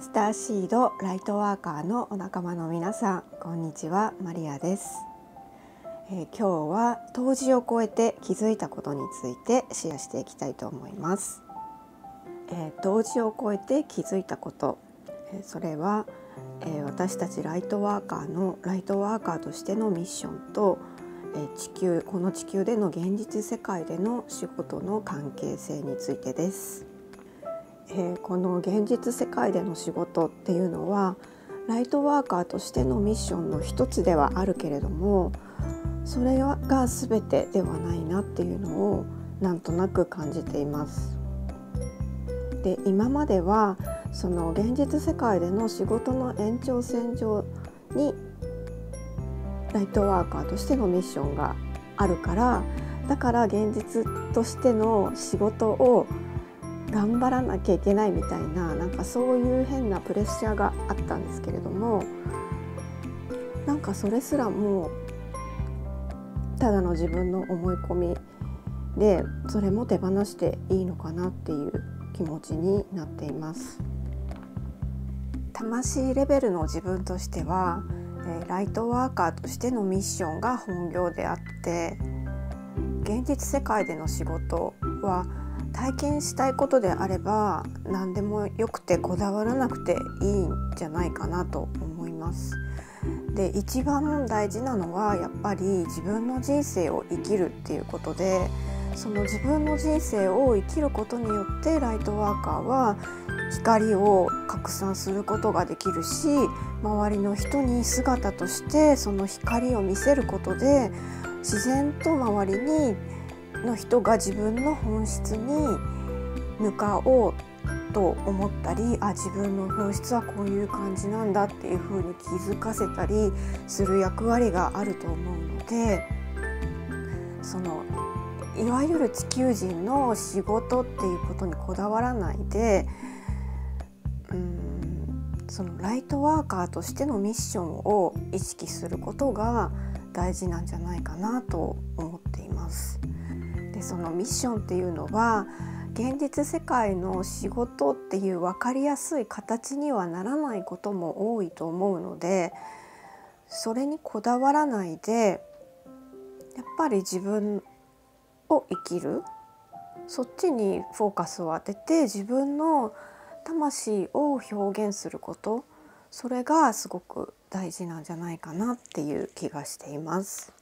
スターシードライトワーカーのお仲間の皆さんこんにちは。マリアです、えー、今日は冬至を超えて気づいたことについてシェアしていきたいと思います、えー、冬至を超えて気づいたこと、えー、それは、え私たちライトワーカーのライトワーカーとしてのミッションとえ地球この地球での現実世界での仕事の関係性についてです。えー、この現実世界での仕事っていうのはライトワーカーとしてのミッションの一つではあるけれどもそれが全てではないなっていうのをなんとなく感じています。で今まではその現実世界での仕事の延長線上にライトワーカーとしてのミッションがあるからだから現実としての仕事を頑張らなきゃいけないみたいななんかそういう変なプレッシャーがあったんですけれどもなんかそれすらもただの自分の思い込みでそれも手放していいのかなっていう気持ちになっています。魂レベルの自分としてはライトワーカーとしてのミッションが本業であって現実世界での仕事は体験したいことであれば何でもよくてこだわらなくていいんじゃないかなと思います。で一番大事なのはやっぱり自分の人生を生きるっていうことでその自分の人生を生きることによってライトワーカーは光を拡散することができるし周りの人に姿としてその光を見せることで自然と周りにの人が自分の本質に向かおうと思ったりあ自分の本質はこういう感じなんだっていうふうに気づかせたりする役割があると思うのでそのいわゆる地球人の仕事っていうことにこだわらないでうんそのライトワーカーとしてのミッションを意識することが大事なんじゃないかなと思っています。でそのミッションっていうのは現実世界の仕事っていう分かりやすい形にはならないことも多いと思うのでそれにこだわらないでやっぱり自分を生きるそっちにフォーカスを当てて自分の魂を表現することそれがすごく大事なんじゃないかなっていう気がしています。